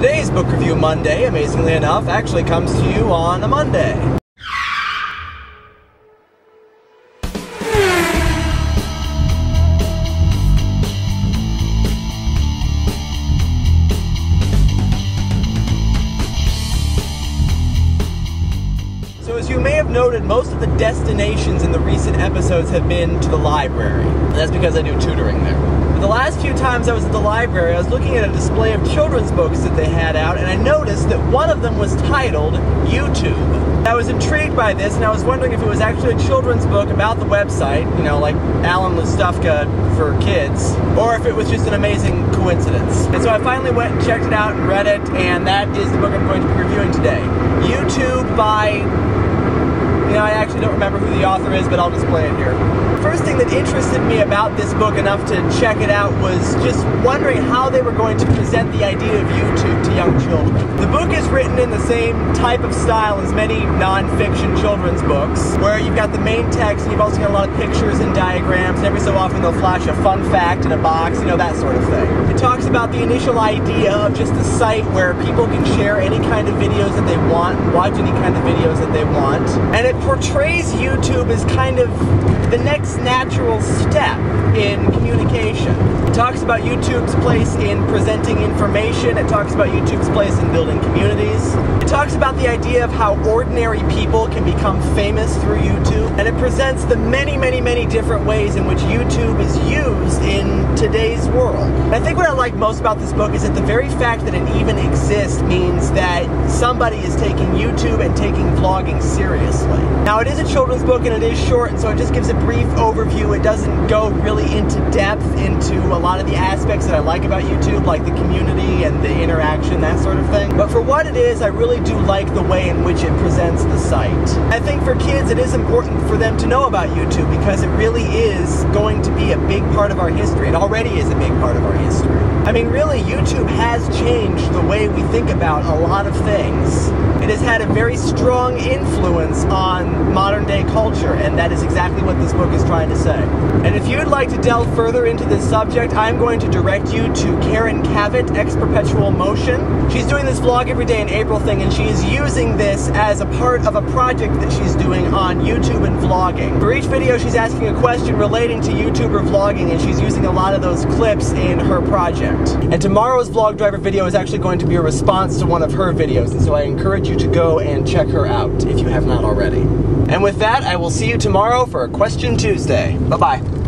Today's Book Review Monday, amazingly enough, actually comes to you on a Monday. So as you may have noted, most of the destinations in the recent episodes have been to the library. That's because I do tutoring there. The last few times I was at the library, I was looking at a display of children's books that they had out, and I noticed that one of them was titled YouTube. I was intrigued by this, and I was wondering if it was actually a children's book about the website, you know, like Alan Lastufka for kids, or if it was just an amazing coincidence. And so I finally went and checked it out and read it, and that is the book I'm going to be reviewing today. YouTube by you know, I actually don't remember who the author is, but I'll display it here. First thing that interested me about this book enough to check it out was just wondering how they were going to present the idea of YouTube children. The book is written in the same type of style as many non-fiction children's books, where you've got the main text and you've also got a lot of pictures and diagrams, and every so often they'll flash a fun fact in a box, you know, that sort of thing. It talks about the initial idea of just a site where people can share any kind of videos that they want, watch any kind of videos that they want, and it portrays YouTube as kind of the next natural step in communication. It talks about YouTube's place in presenting information, it talks about YouTube's place in building communities. It talks about the idea of how ordinary people can become famous through YouTube, and it presents the many, many, many different ways in which YouTube is used in today's world. And I think what I like most about this book is that the very fact that it even exists means that somebody is taking YouTube and taking vlogging seriously. Now, it is a children's book and it is short, and so it just gives a brief overview. It doesn't go really into depth into a lot of the aspects that I like about YouTube, like the community and the interaction, that sort of thing. But for what it is, I really do like the way in which it presents the site. I think for kids, it is important for them to know about YouTube because it really is going to be a big part of our history. It already is a big part of our history. I mean, really, YouTube has changed the way we think about a lot of things. It has had a very strong influence on modern day culture, and that is exactly what this book is trying to say. And if you'd like to delve further into this subject, I'm going to direct you to Karen Kavett, Ex Perpetual Motion. She's doing this vlog every day in April thing, and she is using this as a part of a project that she's doing on YouTube and vlogging. For each video, she's asking a question relating to YouTube or vlogging, and she's using a lot of those clips in her project. And tomorrow's Vlog Driver video is actually going to be a response to one of her videos, and so I encourage you to go and check her out if you have not already. And with that, I will see you tomorrow for Question Tuesday. Bye bye.